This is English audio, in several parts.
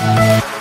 Bye.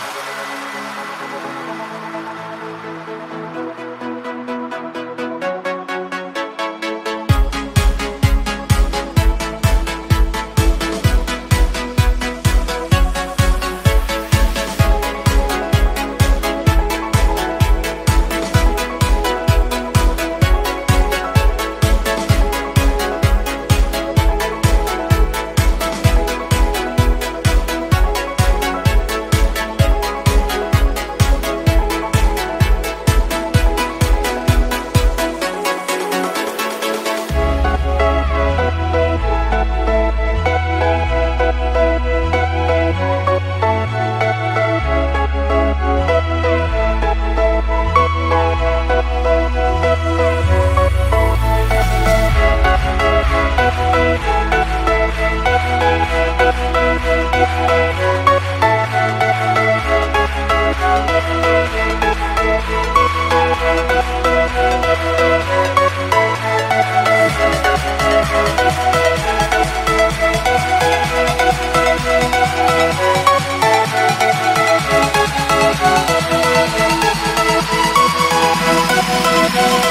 Thank you.